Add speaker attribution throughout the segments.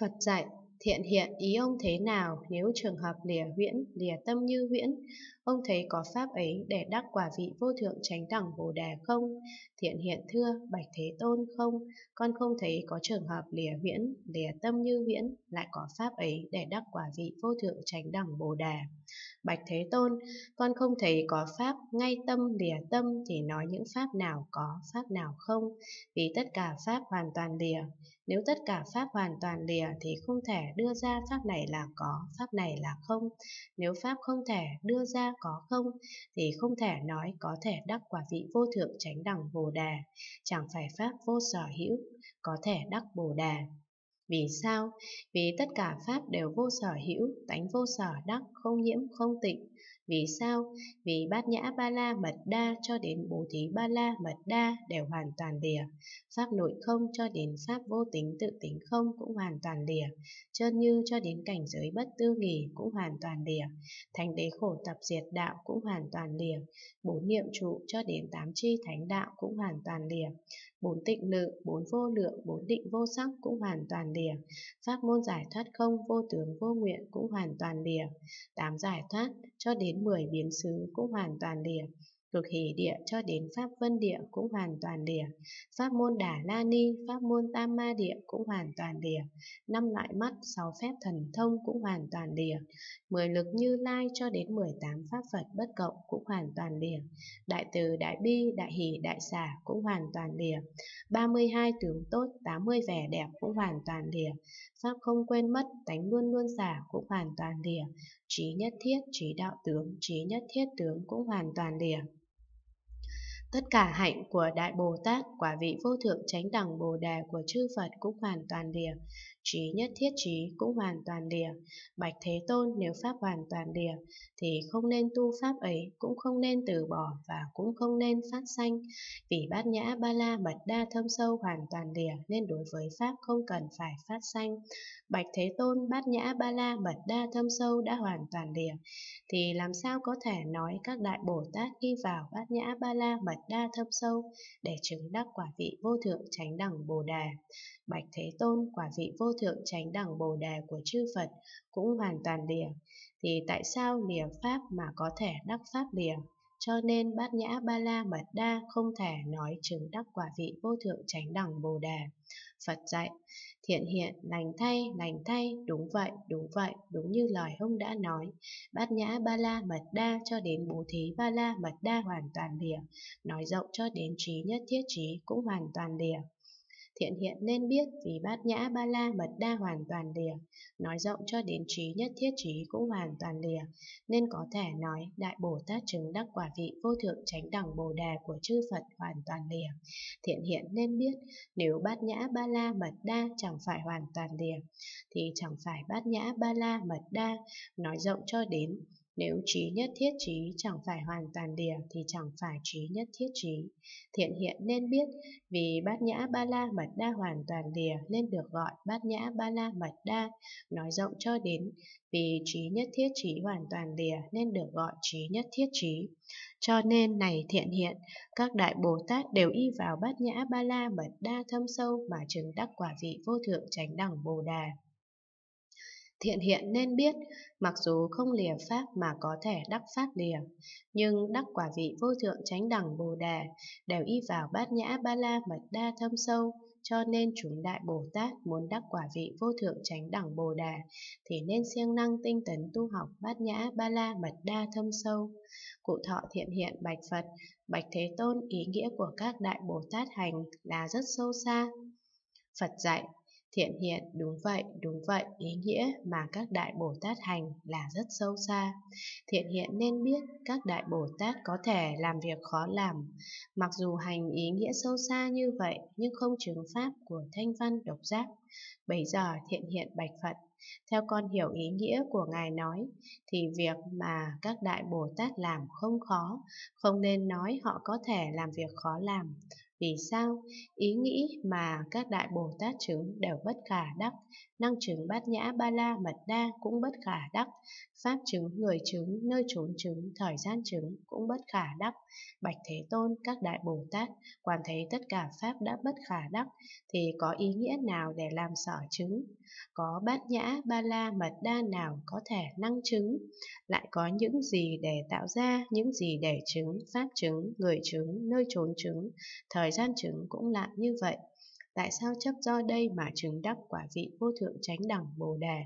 Speaker 1: Phật dạy, thiện hiện ý ông thế nào nếu trường hợp lìa huyễn, lìa tâm như huyễn, ông thấy có pháp ấy để đắc quả vị vô thượng chánh đẳng Bồ Đề không? Thiện hiện thưa, bạch thế tôn không, con không thấy có trường hợp lìa huyễn, lìa tâm như huyễn, lại có pháp ấy để đắc quả vị vô thượng chánh đẳng Bồ Đề. Bạch Thế Tôn, con không thấy có pháp ngay tâm lìa tâm thì nói những pháp nào có, pháp nào không, vì tất cả pháp hoàn toàn lìa. Nếu tất cả pháp hoàn toàn lìa thì không thể đưa ra pháp này là có, pháp này là không. Nếu pháp không thể đưa ra có không thì không thể nói có thể đắc quả vị vô thượng chánh đẳng Bồ Đà, chẳng phải pháp vô sở hữu, có thể đắc Bồ Đề. Vì sao? Vì tất cả Pháp đều vô sở hữu, tánh vô sở đắc, không nhiễm, không tịnh. Vì sao? Vì bát nhã ba la mật đa cho đến bố thí ba la mật đa đều hoàn toàn lìa. Pháp nội không cho đến pháp vô tính tự tính không cũng hoàn toàn lìa. chân như cho đến cảnh giới bất tư nghỉ cũng hoàn toàn lìa. Thành đế khổ tập diệt đạo cũng hoàn toàn lìa. Bốn niệm trụ cho đến tám chi thánh đạo cũng hoàn toàn lìa. Bốn tịnh lự, bốn vô lượng, bốn định vô sắc cũng hoàn toàn lìa. Pháp môn giải thoát không, vô tướng, vô nguyện cũng hoàn toàn lìa. Tám giải thoát cho đến mười biến xứ cũng hoàn toàn lìa. Cực hỷ địa cho đến Pháp Vân Địa cũng hoàn toàn địa Pháp môn Đà La Ni, Pháp môn Tam Ma Địa cũng hoàn toàn địa Năm loại mắt, sáu phép thần thông cũng hoàn toàn địa Mười lực như lai cho đến mười tám Pháp Phật bất cộng cũng hoàn toàn địa Đại từ, đại bi, đại hỷ, đại xả cũng hoàn toàn địa ba mươi hai tướng tốt, tám mươi vẻ đẹp cũng hoàn toàn địa Pháp không quên mất, tánh luôn luôn xả cũng hoàn toàn địa Trí nhất thiết, trí đạo tướng, trí nhất thiết tướng cũng hoàn toàn lìa. Tất cả hạnh của Đại Bồ Tát, quả vị vô thượng chánh đẳng Bồ Đề của chư Phật cũng hoàn toàn lìa. Trí nhất thiết trí cũng hoàn toàn lìa. Bạch Thế Tôn nếu Pháp hoàn toàn lìa, thì không nên tu Pháp ấy, cũng không nên từ bỏ và cũng không nên phát sanh. Vì bát nhã ba la mật đa thâm sâu hoàn toàn lìa, nên đối với Pháp không cần phải phát sanh. Bạch Thế Tôn bát nhã ba la mật đa thâm sâu đã hoàn toàn lìa, thì làm sao có thể nói các đại Bồ Tát đi vào bát nhã ba la mật đa thâm sâu để chứng đắc quả vị vô thượng chánh đẳng Bồ Đề. Bạch Thế Tôn quả vị vô thượng chánh đẳng Bồ Đề của chư Phật cũng hoàn toàn lìa, thì tại sao lìa Pháp mà có thể đắc Pháp lìa? Cho nên bát nhã ba la mật đa không thể nói chứng đắc quả vị vô thượng chánh đẳng Bồ Đề. Phật dạy, thiện hiện, lành thay, lành thay, đúng vậy, đúng vậy, đúng như lời ông đã nói. Bát nhã ba la mật đa cho đến bố thí ba la mật đa hoàn toàn lìa, nói rộng cho đến trí nhất thiết trí cũng hoàn toàn lìa. Thiện hiện nên biết vì bát nhã ba la mật đa hoàn toàn lìa, nói rộng cho đến trí nhất thiết trí cũng hoàn toàn lìa, nên có thể nói Đại Bồ Tát chứng đắc quả vị vô thượng chánh đẳng Bồ Đề của chư Phật hoàn toàn lìa. Thiện hiện nên biết nếu bát nhã ba la mật đa chẳng phải hoàn toàn lìa, thì chẳng phải bát nhã ba la mật đa. Nói rộng cho đến nếu trí nhất thiết trí chẳng phải hoàn toàn địa thì chẳng phải trí nhất thiết trí. Thiện hiện nên biết vì bát nhã ba la mật đa hoàn toàn địa nên được gọi bát nhã ba la mật đa, nói rộng cho đến vì trí nhất thiết trí hoàn toàn địa nên được gọi trí nhất thiết trí. Cho nên này thiện hiện, các đại Bồ Tát đều y vào bát nhã ba la mật đa thâm sâu mà chứng đắc quả vị vô thượng chánh đẳng Bồ Đà. Thiện hiện nên biết, mặc dù không lìa Pháp mà có thể đắc Pháp lìa, nhưng đắc quả vị vô thượng chánh đẳng Bồ Đề đều y vào bát nhã ba la mật đa thâm sâu, cho nên chúng đại Bồ Tát muốn đắc quả vị vô thượng chánh đẳng Bồ Đề thì nên siêng năng tinh tấn tu học bát nhã ba la mật đa thâm sâu. Cụ thọ thiện hiện bạch Phật, bạch Thế Tôn ý nghĩa của các đại Bồ Tát hành là rất sâu xa. Phật dạy, Thiện hiện đúng vậy, đúng vậy, ý nghĩa mà các đại Bồ Tát hành là rất sâu xa. Thiện hiện nên biết các đại Bồ Tát có thể làm việc khó làm. Mặc dù hành ý nghĩa sâu xa như vậy nhưng không chứng pháp của thanh văn độc giác. Bây giờ thiện hiện bạch Phật, theo con hiểu ý nghĩa của Ngài nói, thì việc mà các đại Bồ Tát làm không khó, không nên nói họ có thể làm việc khó làm. Vì sao? Ý nghĩ mà các đại Bồ Tát chứng đều bất khả đắc, năng chứng bát nhã ba la mật đa cũng bất khả đắc, pháp chứng, người chứng, nơi trốn chứng, thời gian chứng cũng bất khả đắc. Bạch Thế Tôn, các đại Bồ Tát, quan thấy tất cả pháp đã bất khả đắc, thì có ý nghĩa nào để làm sở chứng? Có bát nhã ba la mật đa nào có thể năng chứng? Lại có những gì để tạo ra, những gì để chứng, pháp chứng, người chứng, nơi trốn chứng, thời gian chứng cũng lại như vậy. Tại sao chấp do đây mà chứng đắc quả vị vô thượng chánh đẳng Bồ Đề?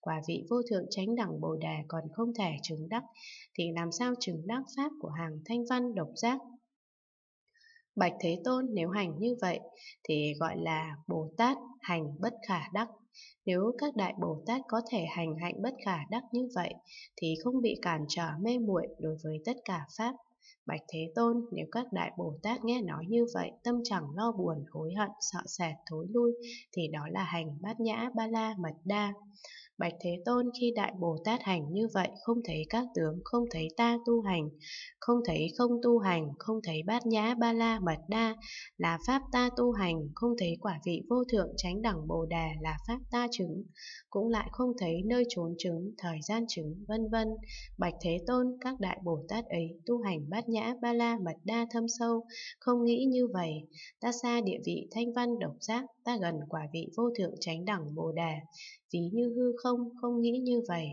Speaker 1: Quả vị vô thượng chánh đẳng Bồ Đề còn không thể chứng đắc, thì làm sao chứng đắc pháp của hàng thanh văn độc giác? Bạch Thế Tôn nếu hành như vậy thì gọi là Bồ Tát hành bất khả đắc. Nếu các đại Bồ Tát có thể hành hạnh bất khả đắc như vậy thì không bị cản trở mê muội đối với tất cả pháp Bạch Thế Tôn, nếu các đại Bồ Tát nghe nói như vậy, tâm chẳng lo buồn, hối hận, sợ sệt, thối lui, thì đó là hành bát nhã ba la mật đa. Bạch Thế Tôn khi Đại Bồ Tát hành như vậy không thấy các tướng, không thấy ta tu hành, không thấy không tu hành, không thấy bát nhã ba la mật đa là pháp ta tu hành, không thấy quả vị vô thượng tránh đẳng Bồ Đề là pháp ta chứng, cũng lại không thấy nơi trốn chứng, thời gian chứng, vân vân. Bạch Thế Tôn, các Đại Bồ Tát ấy tu hành bát nhã Nhã ba la mật đa thâm sâu, không nghĩ như vậy, ta xa địa vị thanh văn độc giác, ta gần quả vị vô thượng chánh đẳng Bồ Đề ví như hư không, không nghĩ như vậy.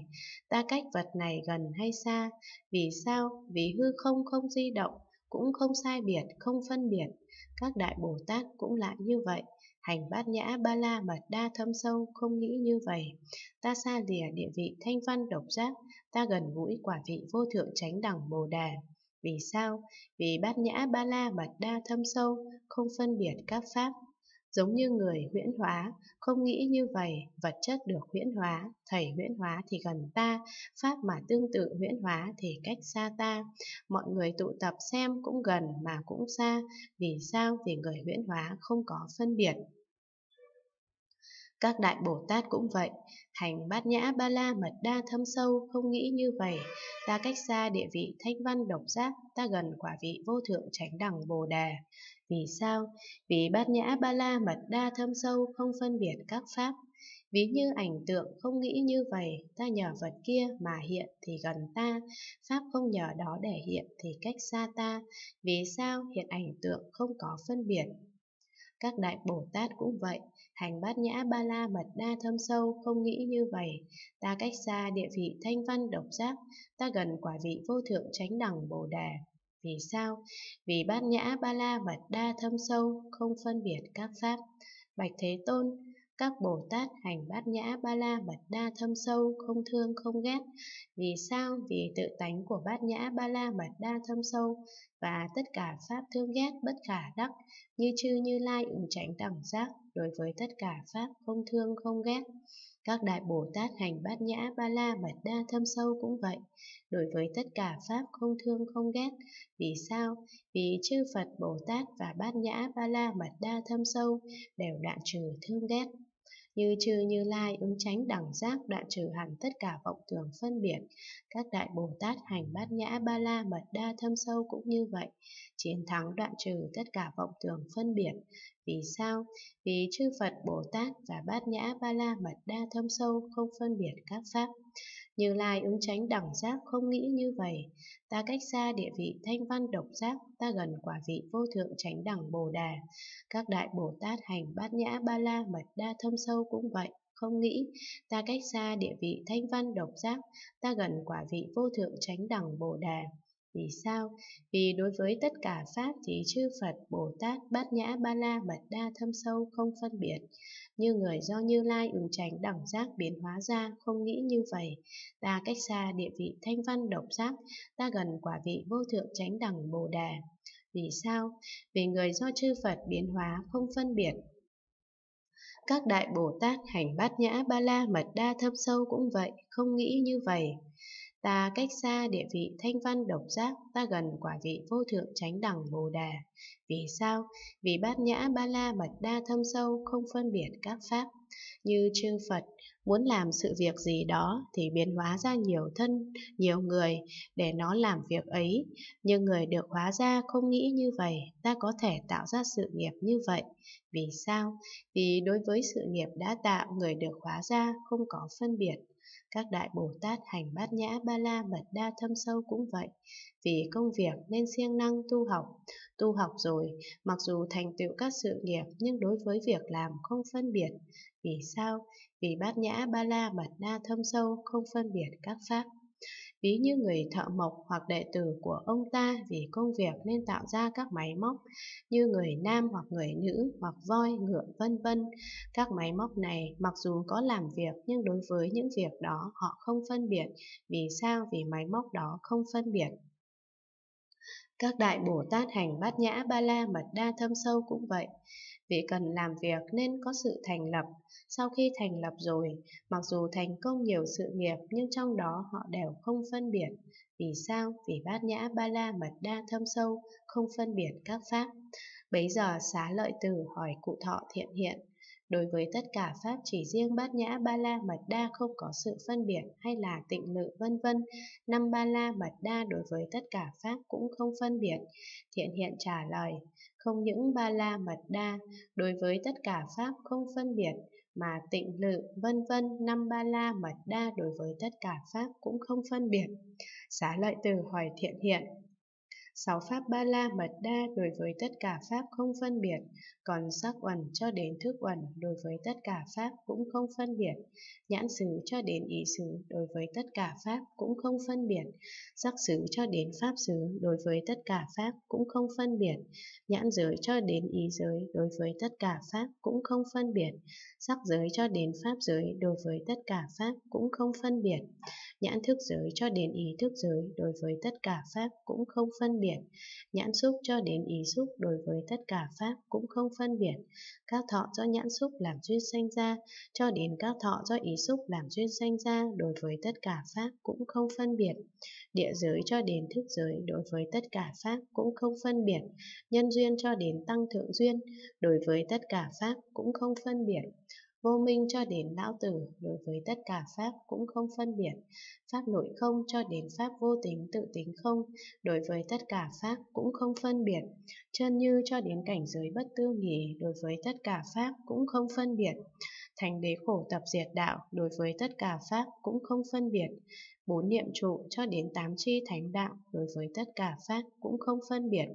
Speaker 1: Ta cách vật này gần hay xa? Vì sao? Vì hư không không di động, cũng không sai biệt, không phân biệt. Các đại Bồ Tát cũng lại như vậy. Hành bát nhã ba la mật đa thâm sâu, không nghĩ như vậy. Ta xa lìa địa vị thanh văn độc giác, ta gần gũi quả vị vô thượng chánh đẳng Bồ Đề. Vì sao? Vì bát nhã ba la mật đa thâm sâu, không phân biệt các pháp, Giống như người huyễn hóa, không nghĩ như vậy, vật chất được huyễn hóa, thầy huyễn hóa thì gần ta, pháp mà tương tự huyễn hóa thì cách xa ta. Mọi người tụ tập xem cũng gần mà cũng xa, vì sao? Vì người huyễn hóa không có phân biệt. Các đại Bồ Tát cũng vậy, hành bát nhã ba la mật đa thâm sâu, không nghĩ như vậy. Ta cách xa địa vị thanh văn độc giác, ta gần quả vị vô thượng chánh đẳng Bồ Đề. Vì sao? Vì bát nhã ba la mật đa thâm sâu không phân biệt các pháp. Ví như ảnh tượng không nghĩ như vậy, ta nhờ vật kia mà hiện thì gần ta, pháp không nhờ đó để hiện thì cách xa ta. Vì sao? Hiện ảnh tượng không có phân biệt. Các đại Bồ Tát cũng vậy, hành bát nhã ba la mật đa thâm sâu không nghĩ như vậy, ta cách xa địa vị thanh văn độc giác, ta gần quả vị vô thượng chánh đẳng Bồ Đề. Vì sao? Vì bát nhã ba la mật đa thâm sâu, không phân biệt các pháp. Bạch Thế Tôn, các Bồ Tát hành bát nhã ba la mật đa thâm sâu, không thương không ghét. Vì sao? Vì tự tánh của bát nhã ba la mật đa thâm sâu và tất cả pháp thương ghét bất khả đắc, như chư như lai ứng tránh đẳng giác đối với tất cả pháp không thương không ghét. Các đại Bồ Tát hành bát nhã ba la mật đa thâm sâu cũng vậy, đối với tất cả pháp không thương không ghét. Vì sao? Vì chư Phật Bồ Tát và bát nhã ba la mật đa thâm sâu đều đoạn trừ thương ghét. Như chư như lai ứng tránh đẳng giác đoạn trừ hẳn tất cả vọng tưởng phân biệt. Các đại Bồ Tát hành bát nhã ba la mật đa thâm sâu cũng như vậy, chiến thắng đoạn trừ tất cả vọng tưởng phân biệt. Vì sao? Vì chư Phật Bồ Tát và bát nhã ba la mật đa thâm sâu không phân biệt các pháp. Như Lai ứng tránh đẳng giác không nghĩ như vậy. Ta cách xa địa vị thanh văn độc giác, ta gần quả vị vô thượng tránh đẳng Bồ Đà. Các đại Bồ Tát hành bát nhã ba la mật đa thâm sâu cũng vậy không nghĩ, ta cách xa địa vị thanh văn độc giác, ta gần quả vị vô thượng tránh đẳng Bồ Đà. Vì sao? Vì đối với tất cả Pháp thì chư Phật, Bồ Tát, Bát Nhã, Ba La, Mật Đa thâm sâu không phân biệt. Như người do Như Lai ứng tránh đẳng giác biến hóa ra không nghĩ như vậy. Ta cách xa địa vị thanh văn độc giác, ta gần quả vị vô thượng chánh đẳng Bồ Đà. Vì sao? Vì người do chư Phật biến hóa không phân biệt, các đại Bồ Tát hành bát nhã ba la mật đa thâm sâu cũng vậy, không nghĩ như vậy. Ta cách xa địa vị thanh văn độc giác, ta gần quả vị vô thượng chánh đẳng Bồ Đà. Vì sao? Vì bát nhã ba la mật đa thâm sâu không phân biệt các pháp. Như chư Phật muốn làm sự việc gì đó thì biến hóa ra nhiều thân, nhiều người để nó làm việc ấy. Nhưng người được hóa ra không nghĩ như vậy, ta có thể tạo ra sự nghiệp như vậy. Vì sao? Vì đối với sự nghiệp đã tạo, người được hóa ra không có phân biệt. Các đại Bồ Tát hành bát nhã ba la mật đa thâm sâu cũng vậy. Vì công việc nên siêng năng tu học. Tu học rồi, mặc dù thành tựu các sự nghiệp nhưng đối với việc làm không phân biệt. Vì sao? Vì bát nhã ba la mật đa thâm sâu không phân biệt các pháp. Ví như người thợ mộc hoặc đệ tử của ông ta vì công việc nên tạo ra các máy móc như người nam hoặc người nữ hoặc voi, ngựa vân vân. Các máy móc này mặc dù có làm việc nhưng đối với những việc đó họ không phân biệt. Vì sao? Vì máy móc đó không phân biệt. Các đại Bồ Tát hành bát nhã ba la mật đa thâm sâu cũng vậy. Vì cần làm việc nên có sự thành lập. Sau khi thành lập rồi, mặc dù thành công nhiều sự nghiệp nhưng trong đó họ đều không phân biệt. Vì sao? Vì bát nhã ba la mật đa thâm sâu, không phân biệt các pháp. Bấy giờ xá lợi tử hỏi cụ thọ thiện hiện, Đối với tất cả pháp chỉ riêng bát nhã ba la mật đa không có sự phân biệt hay là tịnh lự vân vân. Năm ba la mật đa đối với tất cả pháp cũng không phân biệt. Thiện hiện trả lời, không những ba la mật đa đối với tất cả pháp không phân biệt mà tịnh lự vân vân năm ba la mật đa đối với tất cả pháp cũng không phân biệt. Xá lợi từ hỏi thiện hiện, Sáu pháp ba la mật đa đối với tất cả pháp không phân biệt, còn sắc uẩn cho đến thức uẩn đối với tất cả pháp cũng không phân biệt, nhãn xứ cho đến ý xứ đối với tất cả pháp cũng không phân biệt, sắc xứ cho đến pháp xứ đối với tất cả pháp cũng không phân biệt, nhãn giới cho đến ý giới đối với tất cả pháp cũng không phân biệt, sắc giới cho đến pháp giới đối với tất cả pháp cũng không phân biệt, nhãn thức giới cho đến ý thức giới đối với tất cả pháp cũng không phân biệt, nhãn xúc cho đến ý xúc đối với tất cả pháp cũng không phân biệt, các thọ do nhãn xúc làm duyên sanh ra cho đến các thọ do ý xúc làm duyên sanh ra đối với tất cả pháp cũng không phân biệt, địa giới cho đến thức giới đối với tất cả pháp cũng không phân biệt, nhân duyên cho đến tăng thượng duyên đối với tất cả pháp cũng không phân biệt, vô minh cho đến lão tử đối với tất cả pháp cũng không phân biệt, pháp nội không cho đến pháp vô tính tự tính không đối với tất cả pháp cũng không phân biệt, chân như cho đến cảnh giới bất tư nghỉ đối với tất cả pháp cũng không phân biệt, thành đế khổ tập diệt đạo đối với tất cả pháp cũng không phân biệt, bốn niệm trụ cho đến tám chi thánh đạo đối với tất cả pháp cũng không phân biệt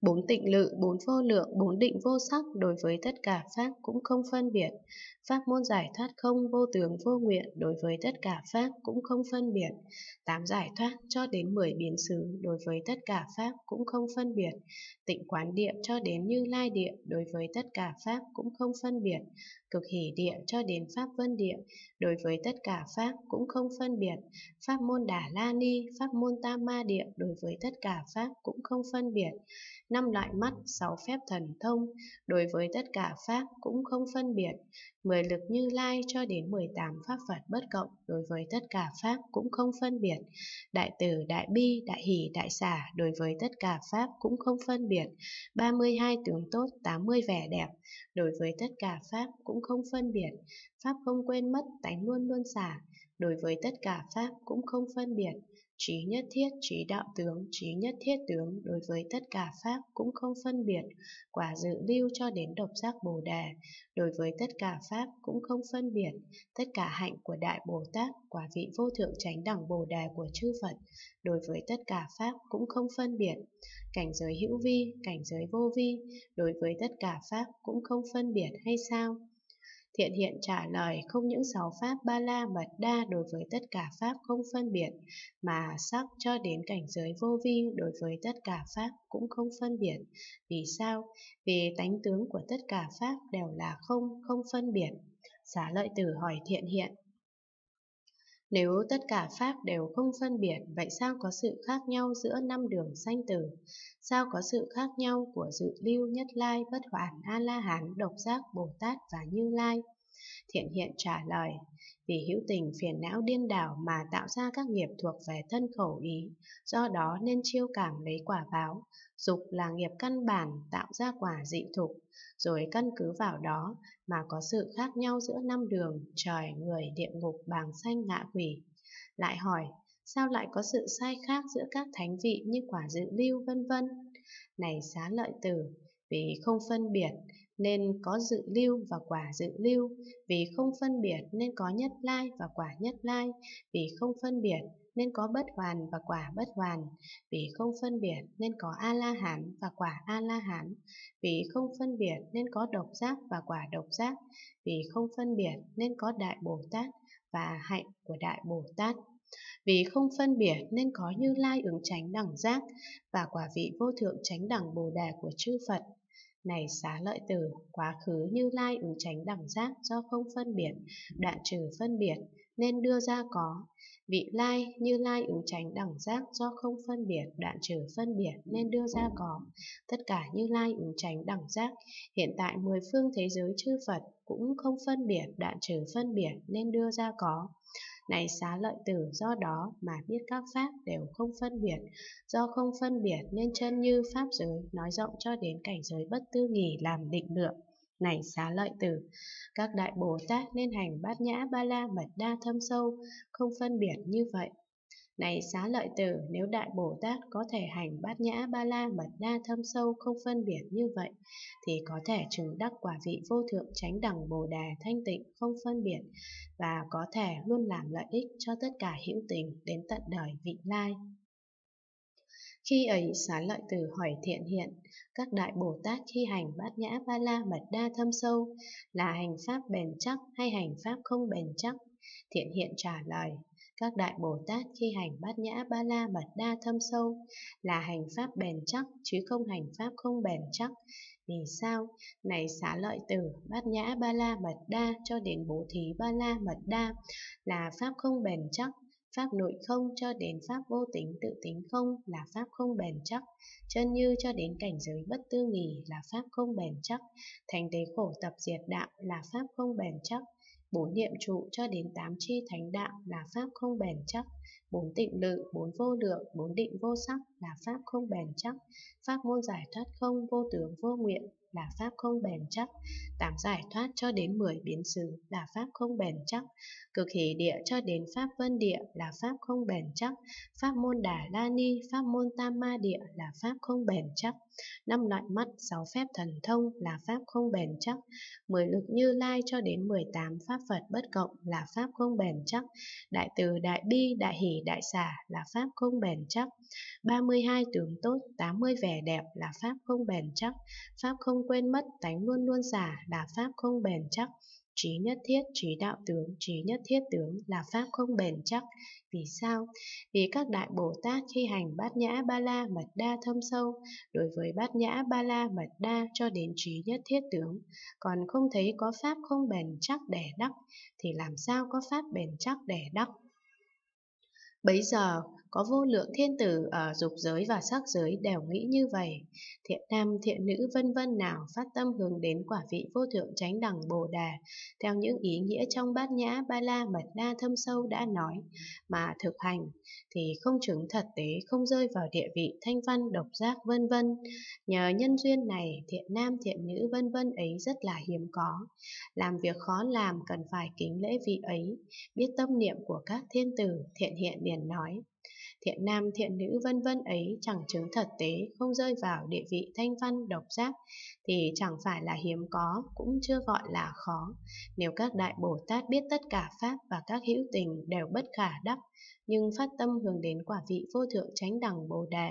Speaker 1: bốn tịnh lự, bốn vô lượng, bốn định vô sắc đối với tất cả pháp cũng không phân biệt. Pháp môn giải thoát không vô tướng vô nguyện đối với tất cả pháp cũng không phân biệt. Tám giải thoát cho đến mười biến xứ đối với tất cả pháp cũng không phân biệt. Tịnh quán địa cho đến như lai địa đối với tất cả pháp cũng không phân biệt. Cực hỷ địa cho đến pháp vân địa đối với tất cả pháp cũng không phân biệt. Pháp môn đà la ni, pháp môn tam ma địa đối với tất cả pháp cũng không phân biệt năm loại mắt, sáu phép thần thông, đối với tất cả pháp cũng không phân biệt, mười lực như lai cho đến 18 pháp Phật bất cộng đối với tất cả pháp cũng không phân biệt, đại từ, đại bi, đại hỷ, đại xả đối với tất cả pháp cũng không phân biệt, 32 tướng tốt, 80 vẻ đẹp đối với tất cả pháp cũng không phân biệt, pháp không quên mất, tánh luôn luôn xả đối với tất cả pháp cũng không phân biệt, trí nhất thiết, trí đạo tướng, trí nhất thiết tướng đối với tất cả Pháp cũng không phân biệt, quả dự lưu cho đến độc giác Bồ Đề, đối với tất cả Pháp cũng không phân biệt, tất cả hạnh của Đại Bồ Tát, quả vị vô thượng chánh đẳng Bồ Đề của chư Phật, đối với tất cả Pháp cũng không phân biệt, cảnh giới hữu vi, cảnh giới vô vi, đối với tất cả Pháp cũng không phân biệt hay sao? Thiện hiện trả lời không những sáu pháp ba la mật đa đối với tất cả pháp không phân biệt, mà sắc cho đến cảnh giới vô vi đối với tất cả pháp cũng không phân biệt. Vì sao? Vì tánh tướng của tất cả pháp đều là không, không phân biệt. Xá lợi tử hỏi thiện hiện. Nếu tất cả pháp đều không phân biệt, vậy sao có sự khác nhau giữa năm đường sanh tử? Sao có sự khác nhau của dự lưu nhất lai, bất hoản, A-la-hán, độc giác, Bồ Tát và Như Lai? Thiện hiện trả lời, vì hữu tình phiền não điên đảo mà tạo ra các nghiệp thuộc về thân khẩu ý, do đó nên chiêu cảm lấy quả báo, Dục là nghiệp căn bản tạo ra quả dị thục, rồi căn cứ vào đó mà có sự khác nhau giữa năm đường, trời, người, địa ngục, bàng sanh, ngạ quỷ. Lại hỏi, sao lại có sự sai khác giữa các thánh vị như quả dự lưu vân vân? Này xá lợi tử, vì không phân biệt nên có dự lưu và quả dự lưu, vì không phân biệt nên có nhất lai và quả nhất lai, vì không phân biệt nên có bất hoàn và quả bất hoàn, vì không phân biệt nên có A-la-hán và quả A-la-hán, vì không phân biệt nên có độc giác và quả độc giác, vì không phân biệt nên có Đại Bồ Tát và hạnh của Đại Bồ Tát. Vì không phân biệt nên có Như Lai ứng chánh đẳng giác và quả vị vô thượng chánh đẳng Bồ Đề của chư Phật. Này xá lợi tử, quá khứ Như Lai ứng tránh đẳng giác do không phân biệt, đoạn trừ phân biệt nên đưa ra có. Vị Lai, Như Lai ứng tránh đẳng giác do không phân biệt, đoạn trừ phân biệt nên đưa ra có. Tất cả Như Lai ứng tránh đẳng giác, hiện tại mười phương thế giới chư Phật cũng không phân biệt, đoạn trừ phân biệt nên đưa ra có. Này xá lợi tử do đó mà biết các pháp đều không phân biệt, do không phân biệt nên chân như pháp giới nói rộng cho đến cảnh giới bất tư nghỉ làm định lượng. Này xá lợi tử, các đại Bồ Tát nên hành bát nhã ba la mật đa thâm sâu, không phân biệt như vậy. Này xá lợi tử, nếu Đại Bồ Tát có thể hành bát nhã ba la mật đa thâm sâu không phân biệt như vậy, thì có thể chứng đắc quả vị vô thượng tránh đẳng Bồ Đề thanh tịnh không phân biệt, và có thể luôn làm lợi ích cho tất cả hữu tình đến tận đời vị lai. Khi ấy xá lợi tử hỏi thiện hiện, các đại Bồ Tát khi hành bát nhã ba la mật đa thâm sâu là hành pháp bền chắc hay hành pháp không bền chắc? Thiện hiện trả lời, các đại Bồ Tát khi hành bát nhã ba la mật đa thâm sâu là hành pháp bền chắc chứ không hành pháp không bền chắc. Vì sao? Này xá lợi tử, bát nhã ba la mật đa cho đến bố thí ba la mật đa là pháp không bền chắc Pháp nội không cho đến pháp vô tính tự tính không là pháp không bền chắc, chân như cho đến cảnh giới bất tư nghỉ là pháp không bền chắc, thành tế khổ tập diệt đạo là pháp không bền chắc, bốn niệm trụ cho đến tám chi thánh đạo là pháp không bền chắc, bốn tịnh lự, bốn vô lượng, bốn định vô sắc là pháp không bền chắc, pháp môn giải thoát không vô tướng vô nguyện là pháp không bền chắc, tám giải thoát cho đến mười biến xứ là pháp không bền chắc, cực hỷ địa cho đến pháp vân địa là pháp không bền chắc, pháp môn đà la ni, pháp môn tam ma địa là pháp không bền chắc, năm loại mắt, sáu phép thần thông là pháp không bền chắc, mười lực như lai cho đến mười tám pháp Phật bất cộng là pháp không bền chắc, đại từ, đại bi, đại hỷ, đại xả là pháp không bền chắc, 32 tướng tốt, 80 vẻ đẹp là pháp không bền chắc, pháp không quên mất, tánh luôn luôn giả là pháp không bền chắc, trí nhất thiết, trí đạo tướng, trí nhất thiết tướng là pháp không bền chắc. Vì sao? Vì các đại Bồ Tát khi hành bát nhã ba la mật đa thâm sâu, đối với bát nhã ba la mật đa cho đến trí nhất thiết tướng, còn không thấy có pháp không bền chắc để đắc, thì làm sao có pháp bền chắc để đắc? Bấy giờ, có vô lượng thiên tử ở dục giới và sắc giới đều nghĩ như vậy. Thiện nam, thiện nữ vân vân nào phát tâm hướng đến quả vị vô thượng chánh đẳng Bồ Đề, theo những ý nghĩa trong bát nhã ba la mật đa thâm sâu đã nói, mà thực hành, thì không chứng thật tế, không rơi vào địa vị thanh văn độc giác vân vân. Nhờ nhân duyên này, thiện nam, thiện nữ vân vân ấy rất là hiếm có. Làm việc khó làm cần phải kính lễ vị ấy, biết tâm niệm của các thiên tử, thiện hiện liền nói thiện nam, thiện nữ, vân vân ấy chẳng chứng thật tế, không rơi vào địa vị thanh văn, độc giác, thì chẳng phải là hiếm có, cũng chưa gọi là khó. Nếu các đại bồ tát biết tất cả pháp và các hữu tình đều bất khả đắc, nhưng phát tâm hướng đến quả vị vô thượng chánh đẳng bồ đề,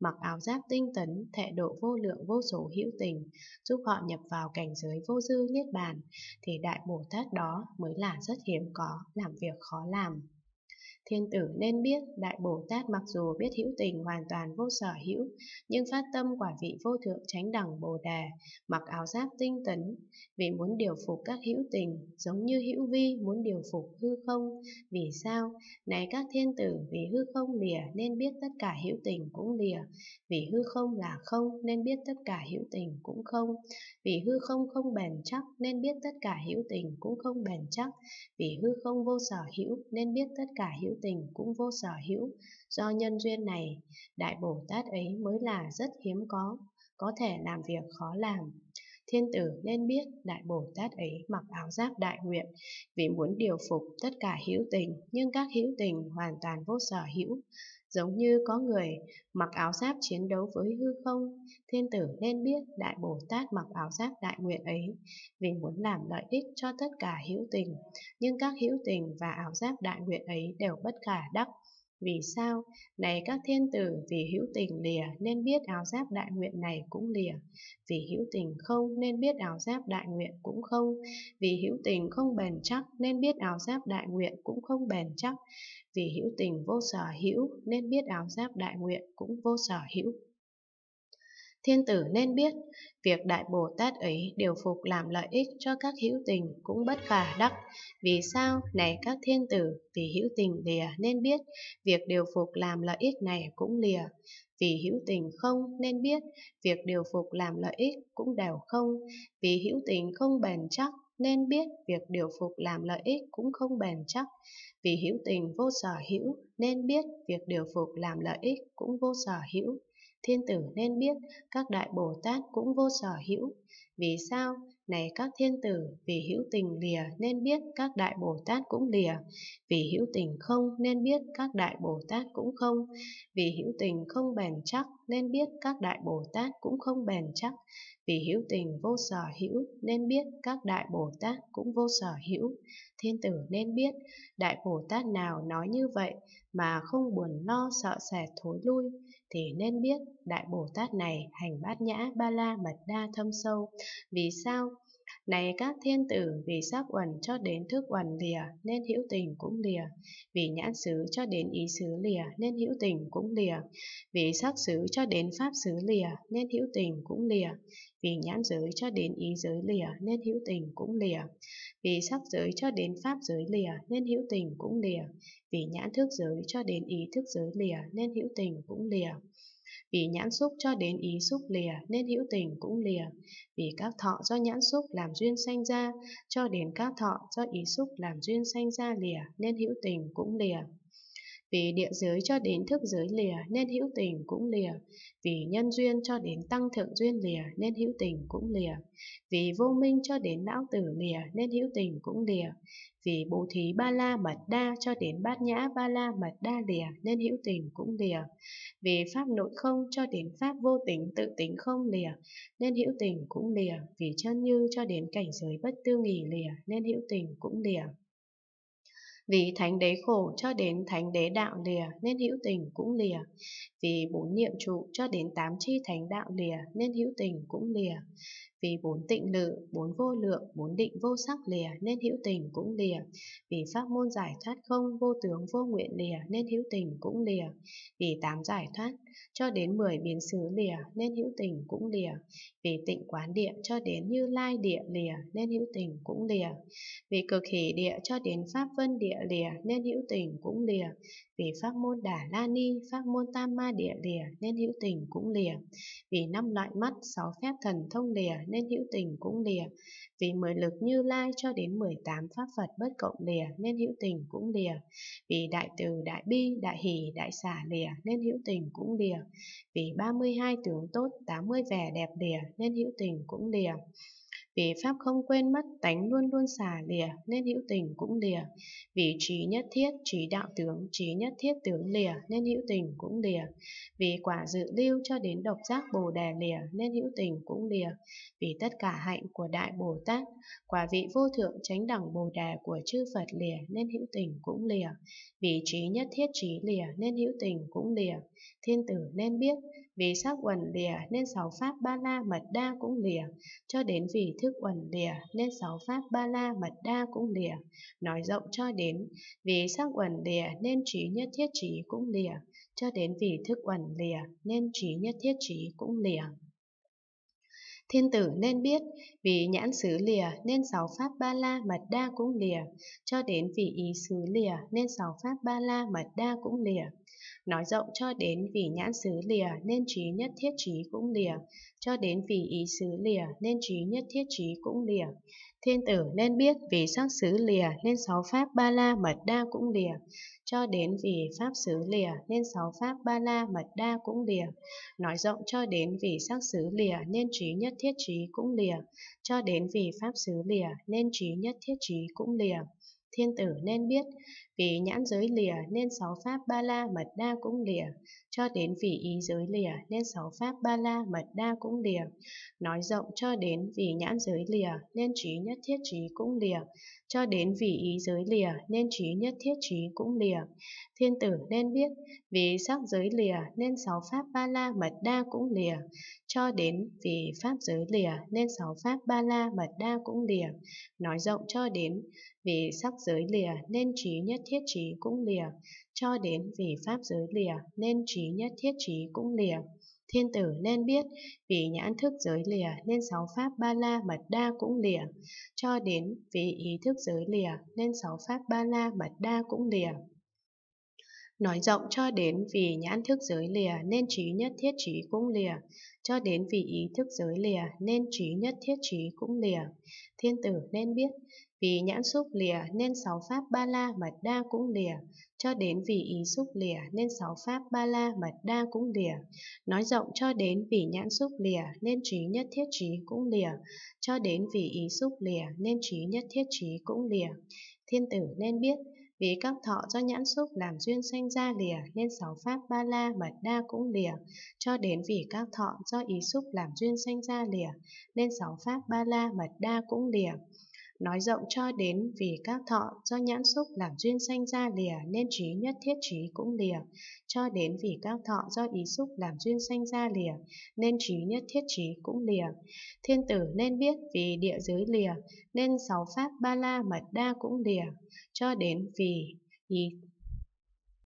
Speaker 1: mặc áo giáp tinh tấn, thệ độ vô lượng vô số hữu tình, giúp họ nhập vào cảnh giới vô dư niết bàn, thì đại bồ tát đó mới là rất hiếm có, làm việc khó làm. Thiên tử nên biết, Đại Bồ Tát mặc dù biết hữu tình hoàn toàn vô sở hữu, nhưng phát tâm quả vị vô thượng chánh đẳng Bồ Đề, mặc áo giáp tinh tấn, vì muốn điều phục các hữu tình, giống như hữu vi muốn điều phục hư không. Vì sao? Này các thiên tử, vì hư không lìa nên biết tất cả hữu tình cũng lìa, vì hư không là không nên biết tất cả hữu tình cũng không, vì hư không không bền chắc nên biết tất cả hữu tình cũng không bền chắc, vì hư không vô sở hữu nên biết tất cả hữu hữu tình cũng vô sở hữu. Do nhân duyên này, Đại Bồ Tát ấy mới là rất hiếm có, có thể làm việc khó làm. Thiên tử nên biết Đại Bồ Tát ấy mặc áo giáp đại nguyện vì muốn điều phục tất cả hữu tình, nhưng các hữu tình hoàn toàn vô sở hữu, Giống như có người mặc áo giáp chiến đấu với hư không, thiên tử nên biết Đại Bồ Tát mặc áo giáp đại nguyện ấy vì muốn làm lợi ích cho tất cả hữu tình, nhưng các hữu tình và áo giáp đại nguyện ấy đều bất khả đắc. Vì sao? Này các thiên tử, vì hữu tình lìa nên biết áo giáp đại nguyện này cũng lìa. Vì hữu tình không nên biết áo giáp đại nguyện cũng không. Vì hữu tình không bền chắc nên biết áo giáp đại nguyện cũng không bền chắc. Vì hữu tình vô sở hữu nên biết áo giáp đại nguyện cũng vô sở hữu. Thiên tử nên biết, việc Đại Bồ Tát ấy điều phục làm lợi ích cho các hữu tình cũng bất khả đắc. Vì sao? Này các thiên tử, vì hữu tình lìa nên biết, việc điều phục làm lợi ích này cũng lìa. Vì hữu tình không nên biết, việc điều phục làm lợi ích cũng đều không. Vì hữu tình không bền chắc nên biết việc điều phục làm lợi ích cũng không bền chắc. Vì hữu tình vô sở hữu nên biết việc điều phục làm lợi ích cũng vô sở hữu. Thiên tử nên biết các đại Bồ Tát cũng vô sở hữu. Vì sao? Này các thiên tử, vì hữu tình lìa nên biết các đại Bồ Tát cũng lìa. Vì hữu tình không nên biết các đại Bồ Tát cũng không. Vì hữu tình không bền chắc nên biết các đại Bồ Tát cũng không bền chắc. Vì hữu tình vô sở hữu nên biết các đại Bồ Tát cũng vô sở hữu. Thiên tử nên biết đại Bồ Tát nào nói như vậy mà không buồn lo sợ sệt thối lui thì nên biết Đại Bồ Tát này hành bát nhã ba la mật đa thâm sâu. Vì sao? Này các thiên tử, vì sắc uẩn cho đến thức uẩn lìa, nên hữu tình cũng lìa. Vì nhãn xứ cho đến ý xứ lìa, nên hữu tình cũng lìa. Vì sắc xứ cho đến pháp xứ lìa, nên hữu tình cũng lìa. Vì nhãn giới cho đến ý giới lìa, nên hữu tình cũng lìa. Vì sắc giới cho đến pháp giới lìa, nên hữu tình cũng lìa. Vì nhãn thức giới cho đến ý thức giới lìa, nên hữu tình cũng lìa. Vì nhãn xúc cho đến ý xúc lìa nên hữu tình cũng lìa. Vì các thọ do nhãn xúc làm duyên sanh ra, cho đến các thọ do ý xúc làm duyên sanh ra lìa nên hữu tình cũng lìa. Vì địa giới cho đến thức giới lìa nên hữu tình cũng lìa. Vì nhân duyên cho đến tăng thượng duyên lìa nên hữu tình cũng lìa. Vì vô minh cho đến não tử lìa nên hữu tình cũng lìa. Vì bố thí ba la mật đa cho đến bát nhã ba la mật đa lìa nên hữu tình cũng lìa. Vì pháp nội không cho đến pháp vô tình tự tính không lìa nên hữu tình cũng lìa. Vì chân như cho đến cảnh giới bất tư nghỉ lìa nên hữu tình cũng lìa. Vì thánh đế khổ cho đến thánh đế đạo lìa, nên hữu tình cũng lìa. Vì bốn niệm trụ cho đến tám chi thánh đạo lìa, nên hữu tình cũng lìa. Vì bốn tịnh lự, bốn vô lượng, bốn định vô sắc lìa nên hữu tình cũng lìa. Vì pháp môn giải thoát không, vô tướng vô nguyện lìa nên hữu tình cũng lìa. Vì tám giải thoát cho đến mười biến xứ lìa nên hữu tình cũng lìa. Vì tịnh quán địa cho đến như lai địa lìa nên hữu tình cũng lìa. Vì cực hỷ địa cho đến pháp vân địa lìa nên hữu tình cũng lìa. Vì pháp môn đà la ni, pháp môn tam ma địa lìa nên hữu tình cũng lìa. Vì năm loại mắt, sáu phép thần thông lìa nên hữu tình cũng lìa. Vì mười lực như lai cho đến mười tám pháp Phật bất cộng lìa nên hữu tình cũng lìa. Vì đại từ, đại bi, đại hỷ, đại xả lìa nên hữu tình cũng lìa. Vì ba mươi hai tướng tốt, tám mươi vẻ đẹp lìa nên hữu tình cũng lìa. Vì Pháp không quên mất, tánh luôn luôn xả lìa, nên hữu tình cũng lìa. Vì trí nhất thiết, trí đạo tướng, trí nhất thiết tướng lìa, nên hữu tình cũng lìa. Vì quả dự lưu cho đến độc giác bồ đề lìa, nên hữu tình cũng lìa. Vì tất cả hạnh của Đại Bồ Tát, quả vị vô thượng chánh đẳng bồ đề của chư Phật lìa, nên hữu tình cũng lìa. Vì trí nhất thiết trí lìa, nên hữu tình cũng lìa. Thiên tử nên biết, vì sắc uẩn lìa nên sáu pháp ba la mật đa cũng lìa, cho đến vì thức uẩn lìa nên sáu pháp ba la mật đa cũng lìa, nói rộng cho đến vì sắc uẩn lìa nên trí nhất thiết trí cũng lìa, cho đến vì thức uẩn lìa nên trí nhất thiết trí cũng lìa. Thiên tử nên biết, vì nhãn xứ lìa nên sáu pháp ba la mật đa cũng lìa, cho đến vì ý xứ lìa nên sáu pháp ba la mật đa cũng lìa nói rộng cho đến vì nhãn xứ lìa nên trí nhất thiết trí cũng lìa, cho đến vì ý xứ lìa nên trí nhất thiết trí cũng lìa. Thiên tử nên biết vì sắc xứ lìa nên sáu pháp ba la mật đa cũng lìa, cho đến vì pháp xứ lìa nên sáu pháp ba la mật đa cũng lìa, nói rộng cho đến vì sắc xứ lìa nên trí nhất thiết trí cũng lìa, cho đến vì pháp xứ lìa nên trí nhất thiết trí cũng lìa. Thiên tử nên biết vì nhãn giới lìa nên sáu pháp ba la mật đa cũng lìa, cho đến vì ý giới lìa nên sáu pháp ba la mật đa cũng lìa, nói rộng cho đến vì nhãn giới lìa nên trí nhất thiết trí cũng lìa, cho đến vì ý giới lìa nên trí nhất thiết trí cũng lìa. Thiên tử nên biết vì sắc giới lìa nên sáu pháp ba la mật đa cũng lìa, cho đến vì pháp giới lìa nên sáu pháp ba la mật đa cũng lìa, nói rộng cho đến vì sắc giới lìa nên trí nhất thiết trí cũng lìa, cho đến vì pháp giới lìa nên trí nhất thiết trí cũng lìa. Thiên tử nên biết vì nhãn thức giới lìa nên sáu pháp ba la mật đa cũng lìa, cho đến vì ý thức giới lìa nên sáu pháp ba la mật đa cũng lìa. Nói rộng cho đến vì nhãn thức giới lìa nên trí nhất thiết trí cũng lìa, cho đến vì ý thức giới lìa nên trí nhất thiết trí cũng lìa. Thiên tử nên biết vì nhãn xúc lìa nên sáu pháp ba la mật đa cũng lìa, cho đến vì ý xúc lìa nên sáu pháp ba la mật đa cũng lìa. Nói rộng cho đến vì nhãn xúc lìa nên trí nhất thiết trí cũng lìa, cho đến vì ý xúc lìa nên trí nhất thiết trí cũng lìa. Thiên tử nên biết vì các thọ do nhãn xúc làm duyên sanh ra lìa nên sáu pháp ba la mật đa cũng lìa, cho đến vì các thọ do ý xúc làm duyên sanh ra lìa nên sáu pháp ba la mật đa cũng lìa nói rộng cho đến vì các thọ do nhãn xúc làm duyên sanh ra lìa nên trí nhất thiết trí cũng lìa, cho đến vì các thọ do ý xúc làm duyên sanh ra lìa nên trí nhất thiết trí cũng lìa. Thiên tử nên biết vì địa giới lìa nên sáu pháp ba la mật đa cũng lìa, cho đến vì ý